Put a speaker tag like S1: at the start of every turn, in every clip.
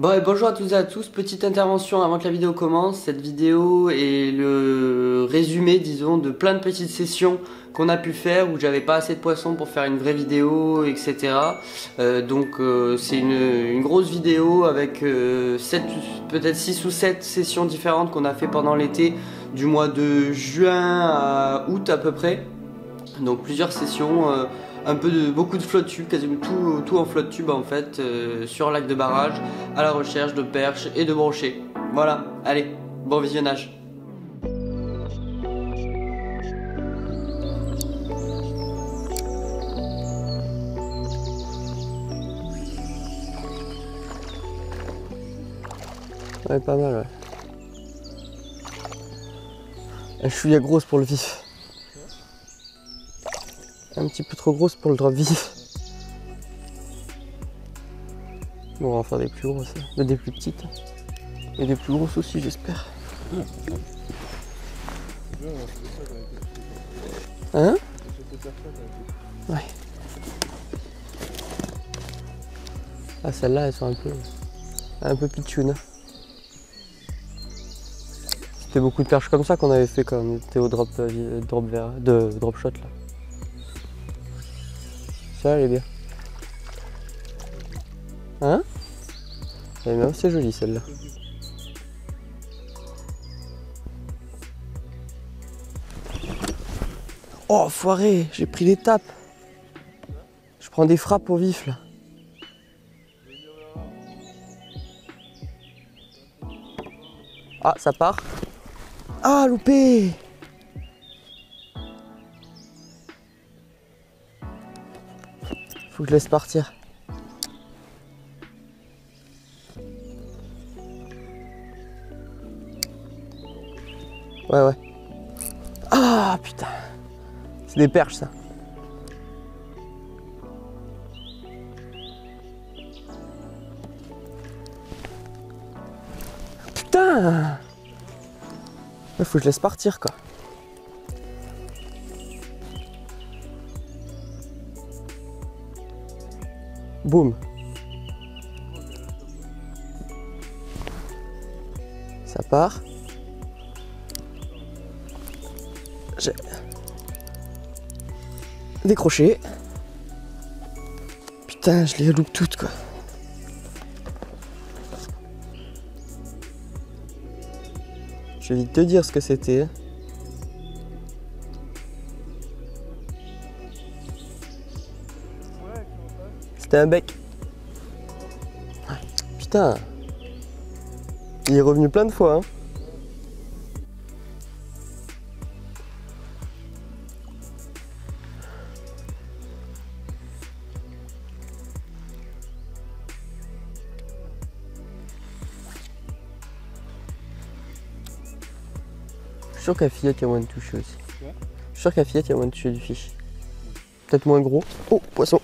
S1: Bonjour à toutes et à tous, petite intervention avant que la vidéo commence. Cette vidéo est le résumé, disons, de plein de petites sessions qu'on a pu faire où j'avais pas assez de poissons pour faire une vraie vidéo, etc. Euh, donc euh, c'est une, grosse vidéo avec euh, peut-être 6 ou 7 sessions différentes qu'on a fait pendant l'été, du mois de juin à août à peu près. Donc plusieurs sessions un peu de beaucoup de flotte tube, quasiment tout, en flotte tube en fait, euh, sur lac de barrage, à la recherche de perches et de brochets. Voilà, allez, bon visionnage. Ouais, pas mal, ouais. Je suis à grosse pour le vif un petit peu trop grosse pour le drop vif. Bon, on va en faire des plus grosses, hein. des plus petites. Et des plus grosses aussi, j'espère. Hein? Ouais. Ah, celles-là, elles sont un peu, un peu pitchounes. C'était beaucoup de perches comme ça qu'on avait fait quand on était au drop, euh, drop, vert, de drop shot là. Elle est bien. Hein C'est joli celle-là. Oh, foiré J'ai pris des tapes. Je prends des frappes au vif, là. Ah, ça part. Ah, loupé Faut que je laisse partir. Ouais, ouais. Ah, putain. C'est des perches, ça. Putain faut que je laisse partir, quoi. Boum. Ça part. J'ai décroché. Putain, je les loupe toutes quoi. Je vais te dire ce que c'était. C'était un bec. Putain. Il est revenu plein de fois. Hein. Je suis sûr qu'à fillette, il y a moins de toucher aussi. Je suis sûr qu'à fillette, il y a moins de toucher du fiche. Peut-être moins gros. Oh, poisson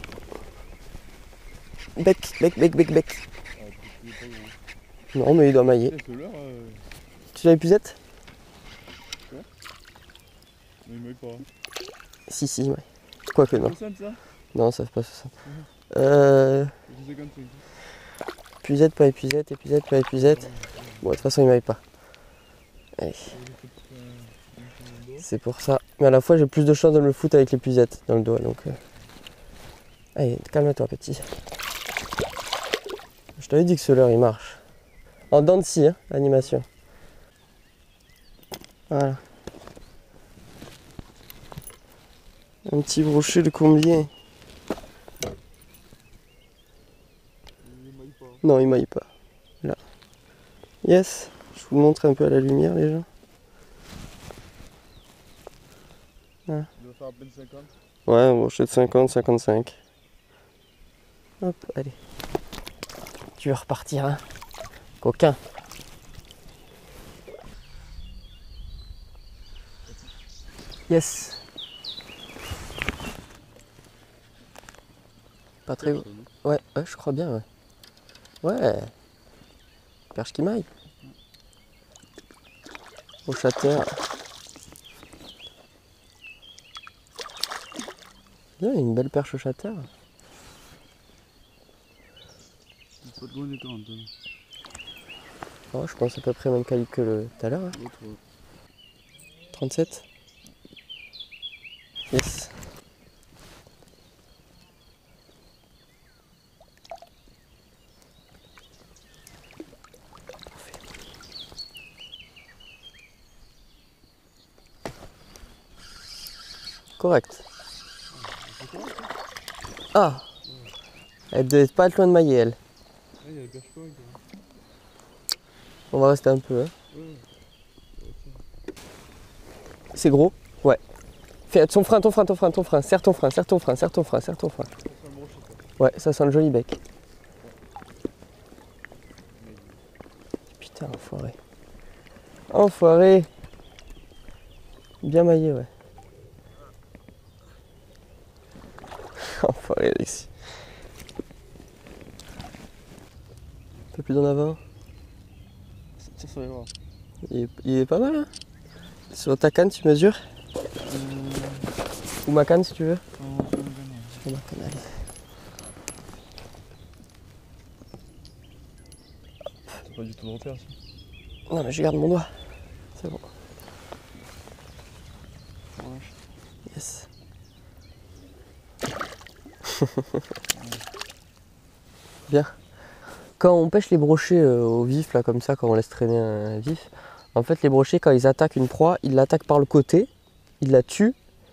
S1: Bec, bec, bec, bec, bec. Non, mais il doit mailler. Tu l'as épuisette.
S2: Mais il maille pas.
S1: Si, si, ouais. Quoi que non. Non, ça fait pas ça. Euh. Épuisette, pas épuisette, épuisette, pas épuisette. Bon, de toute façon, il maille pas. Allez. C'est pour ça. Mais à la fois, j'ai plus de chance de me le foutre avec l'épuisette dans le doigt. Donc, euh... Allez, calme-toi, petit. Je t'avais dit que ce leurre il marche. En dents de scie, hein, l'animation. Voilà. Un petit brochet de combien Non, il maille pas. Là. Yes. Je vous montre un peu à la lumière, les gens.
S2: Voilà. Il va faire à peine 50
S1: Ouais, un brochet de 50, 55. Hop, allez. Tu repartir, hein Coquin. Yes. Pas très... Ouais, ouais, je crois bien, ouais. Ouais. Perche qui maille. Au y a une belle perche au chatter.
S2: Des temps,
S1: Oh, je pense à peu près le même calibre que le tout à l'heure. hein. 37 Yes. Correct. Ah Elle devait pas être loin de mailler, elle. On va rester un peu. hein. C'est gros? Ouais. Fais ton frein, ton frein, ton frein, ton frein. Serre ton frein, serre ton frein, serre ton frein, serre ton frein. Ouais, ça sent le joli bec. Putain, enfoiré. Enfoiré. Bien maillé, ouais. enfoiré, Alexis. Un peu plus en avant.
S2: Ça, ça voir.
S1: Il est, il est pas mal, hein Sur ta canne, tu mesures Ou ma canne, si tu veux Sur ma canne, allez.
S2: C'est pas du tout de repère ça.
S1: Non, mais je garde mon doigt. C'est bon. Yes. Bien. Quand on pêche les brochets euh, au vif, là, comme ça, quand on laisse traîner un vif, en fait, les brochets, quand ils attaquent une proie, ils l'attaquent par le côté, ils la tuent,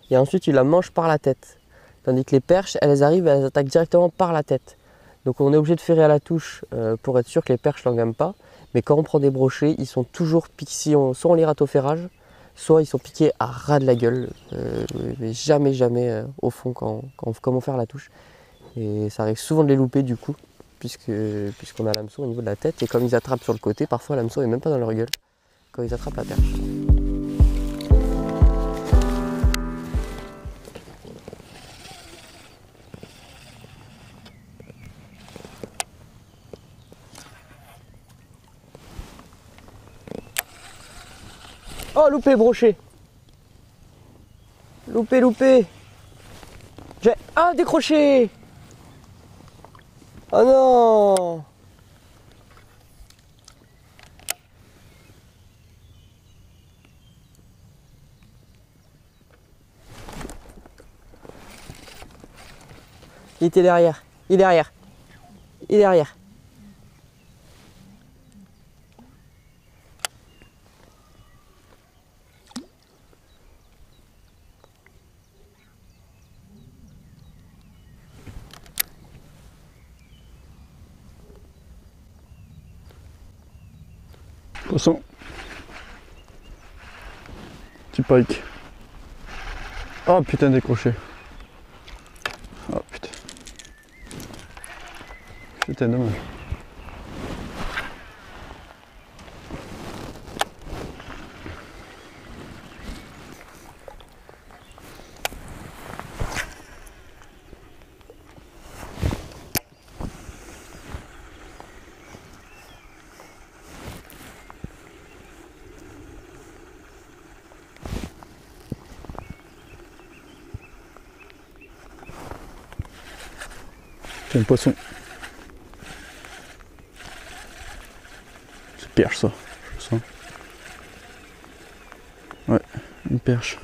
S1: et ensuite ils la mangent par la tête. Tandis que les perches, elles arrivent, elles attaquent directement par la tête. Donc on est obligé de ferrer à la touche euh, pour être sûr que les perches l'engament pas. Mais quand on prend des brochets, ils sont toujours piqués, soit on les rate au ferrage, soit ils sont piqués à ras de la gueule, euh, mais jamais, jamais au fond quand, quand, comme on ferre la touche. Et ça arrive souvent de les louper du coup, puisqu'on a l'hameçon au niveau de la tête, et comme ils attrapent sur le côté, parfois l'hameçon est même pas dans leur gueule, quand ils attrapent la perche. Oh, loupé, brochet. Loupé, loupé. J'ai... Ah, décroché Oh non Il était derrière. Il est derrière. Il est derrière.
S2: Poisson. Petit pike. Oh putain décroché. Oh putain. Putain dommage. C'est un poisson. C'est perche ça, je sens. Ouais, une perche.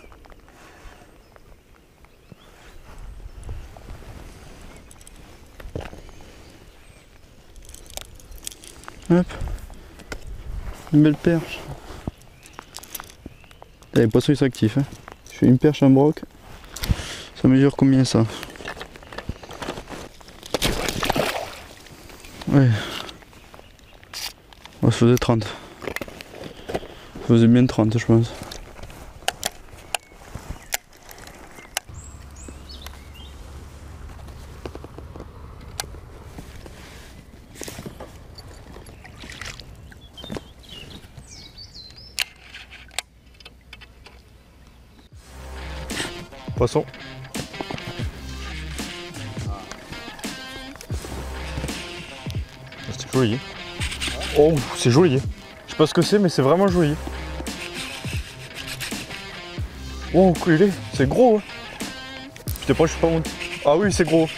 S2: Hop. Une belle perche. Les poissons ils actifs. Hein. Je fais une perche, un broc. Ça mesure combien ça? Ouais. On se faisait 30. Ça faisait bien 30 je pense.
S3: Poisson. Oh, c'est joli. Je sais pas ce que c'est, mais c'est vraiment joli. Oh, coulé, c'est gros. hein. Putain, pas, je suis pas bon. Ah oui, c'est gros.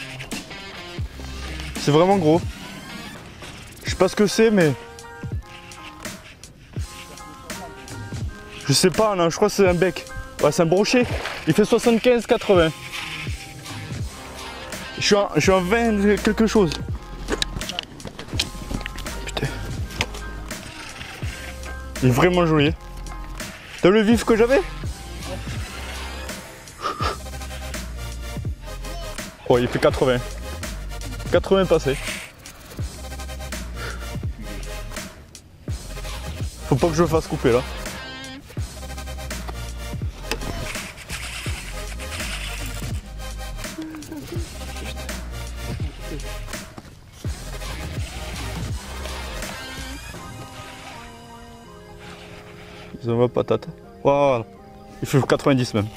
S3: C'est vraiment gros. Je sais pas ce que c'est, mais Je sais pas, non, je crois que c'est un bec. Ouais, c'est un brochet. Il fait 75-80. Je suis en, je suis en 20 quelque chose. Il est vraiment joli. T'as le vif que j'avais Oh, il fait 80. 80 passé. Faut pas que je fasse couper là. Envoient patate. Voilà. Il fait 90 même.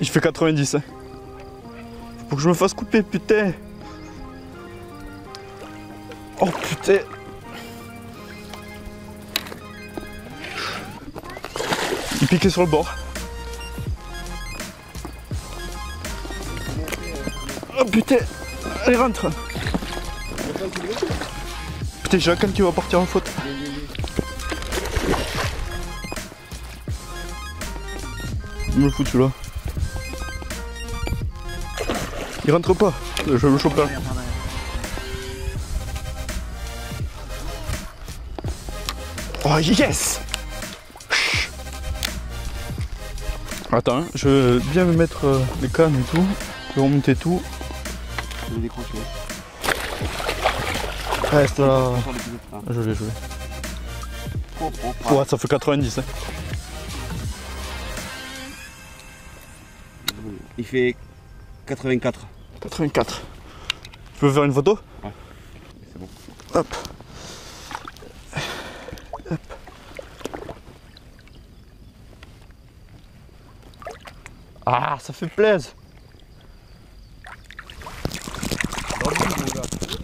S3: Il fait 90. Hein. Faut que je me fasse couper, putain. Oh putain. Il piquait sur le bord. Oh putain. Allez, rentre. Un canne qui va partir en faute. Il me le fout celui-là. Il rentre pas. Je vais le choper. Oh yes Attends, je vais bien me mettre euh, les cannes et tout. Je vais remonter tout.
S2: Je vais décrocher.
S3: Reste là.
S2: L'épisode là.
S3: Je l'ai joué. Ouais, ça fait 90. Hein.
S2: Il fait 84.
S3: 84. Tu peux faire une photo?
S2: C'est bon.
S3: Hop. Hop. Ah, ça fait plaisir.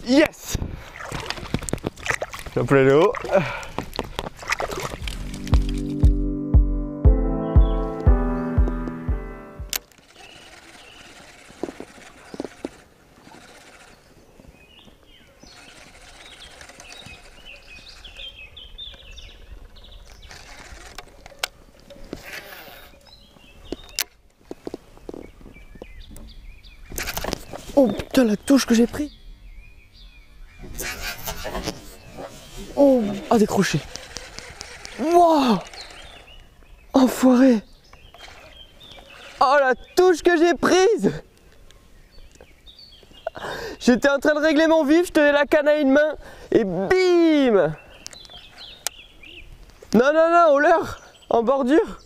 S3: Yes Léo.
S1: Oh putain, la touche que j'ai pris. Ah décroché. Wow. Enfoiré. Oh la touche que j'ai prise. J'étais en train de régler mon vif, je tenais la canne à une main et bim. Non non non, au leurre En bordure.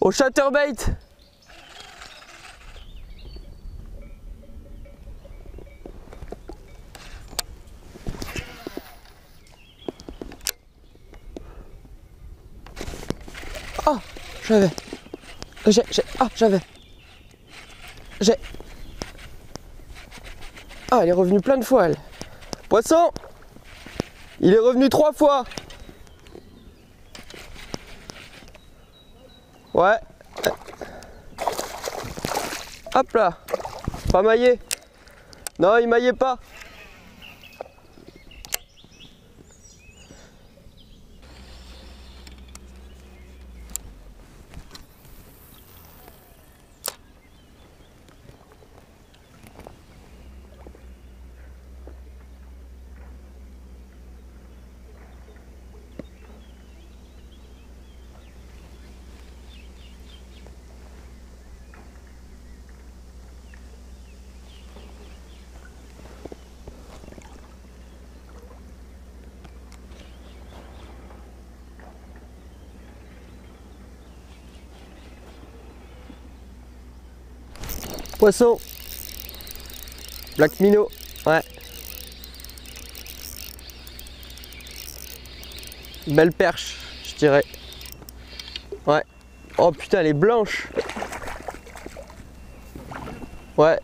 S1: Au chatterbait Ah, j'avais. J'ai, j'ai, ah, j'avais. J'ai. Ah, elle est revenue plein de fois, elle. Poisson Il est revenu trois fois Ouais. Hop là Pas maillé Non, il maillait pas Poisson. Black minnow. Ouais. Belle perche, je dirais. Ouais. Oh putain, elle est blanche. Ouais.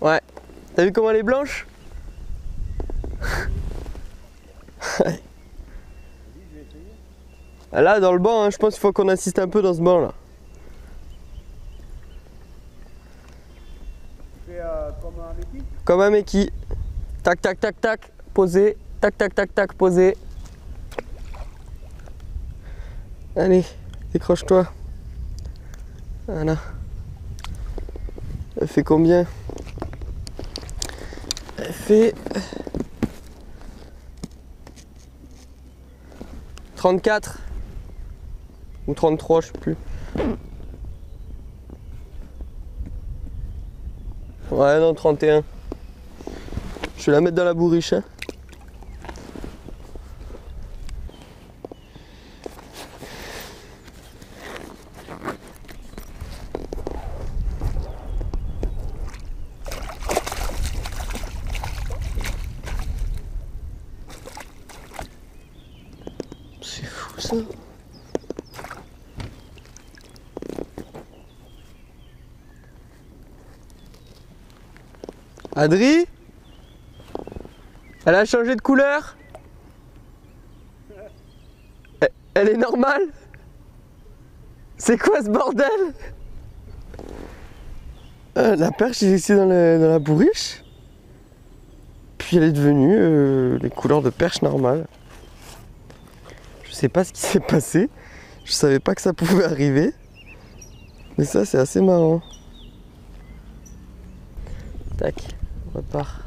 S1: Ouais. T'as vu comment elle est blanche? Là, dans le banc, hein, je pense qu'il faut qu'on assiste un peu dans ce banc là. Comme un Meki. Tac, tac, tac, tac, posé. Tac, tac, tac, tac, posé. Allez, décroche-toi. Voilà. Elle fait combien? Elle fait 34 ou 33, je sais plus. Ouais, non, 31. Je vais la mettre dans la bourriche. hein. C'est fou ça. Adri Elle a changé de couleur Elle- est normale C'est quoi ce bordel Euh, La perche est ici dans, la- bourriche. Puis elle est devenue euh, les couleurs de perche normale. Je sais pas ce qui s'est passé. Je savais pas que ça pouvait arriver. Mais ça, c'est assez marrant. Tac, repart.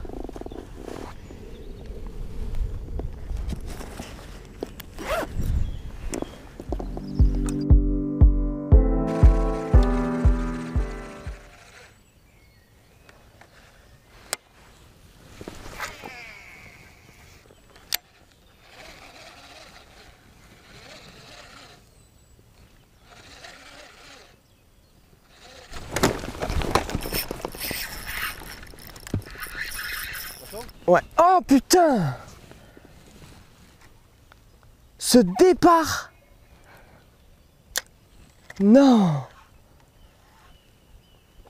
S1: Putain Ce départ Non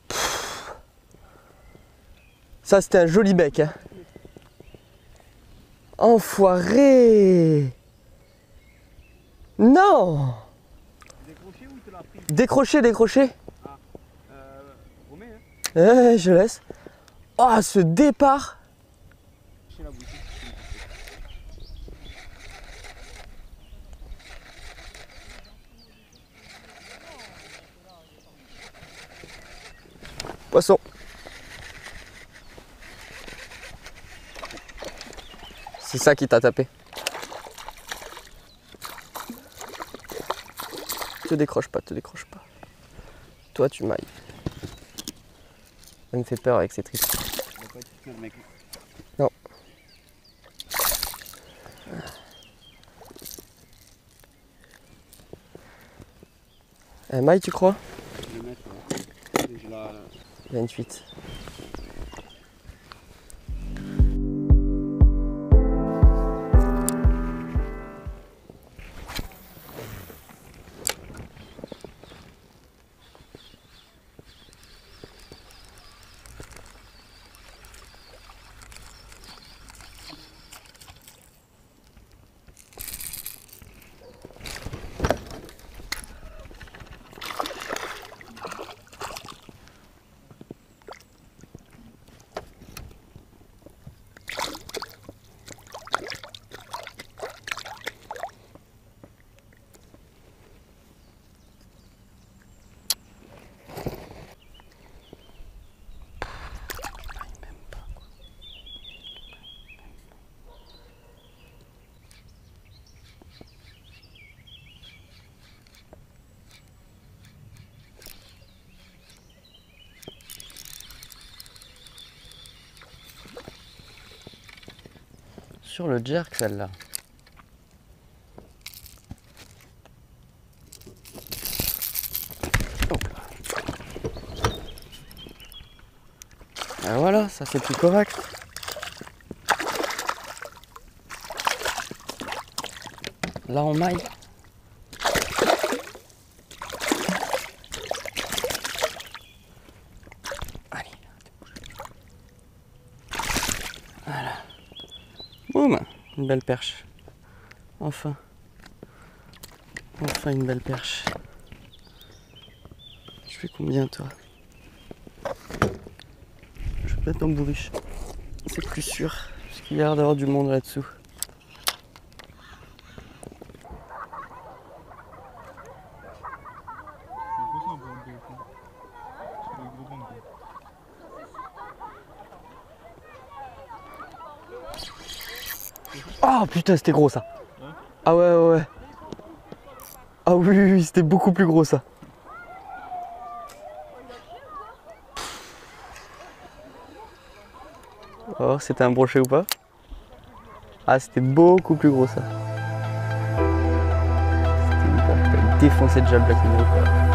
S1: Pff. Ça c'était un joli bec. Hein. Enfoiré Non Décroché, décroché Ouais, je laisse. Oh, ce départ Poisson. C'est ça qui t'a tapé. Te décroche pas, te décroche pas. Toi tu mailles. Ça me fait peur avec ces tristes. Non. Un maille tu crois? 28. Sur le jerk celle-là. Et voilà, ça c'est plus correct. Là on maille. Allez. Voilà. Boum Une belle perche. Enfin. Enfin une belle perche. Je fais combien toi? Je vais peut-être en bourriche. C'est plus sûr. Parce qu'il y a l'air d'avoir du monde là-dessous. Ah putain c'était gros ça. Ah ouais ouais ouais. Ah oui oui, c'était beaucoup plus gros ça. Oh c'était un brochet ou pas. Ah c'était beaucoup plus gros ça. C'était T'as défoncé déjà le Black.